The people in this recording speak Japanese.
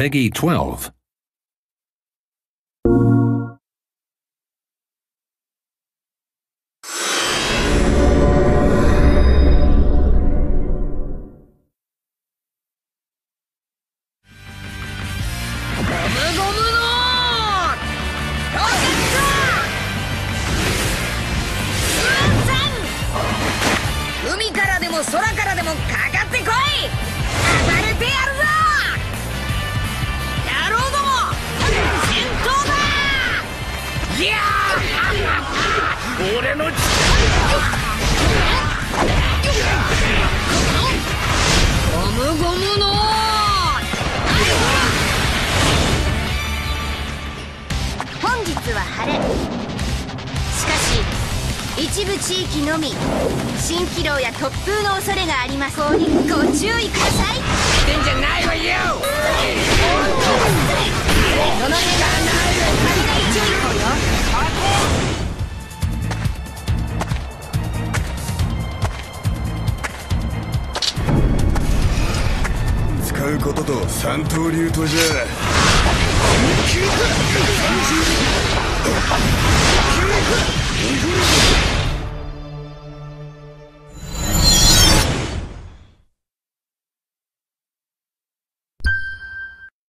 Peggy 12. ゴムゴムのロケットウーザン海からでも空からでもかかってこい!俺のゴムゴムの本日は晴れしかし一部地域のみ蜃気楼や突風の恐れがあります。ご注意ください。ってんじゃないわよ。うことと三刀流とじゃ。